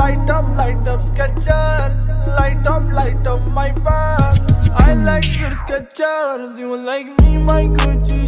light up, light up Skechers, light up, light up my path I like your Skechers, you like me, my Gucci.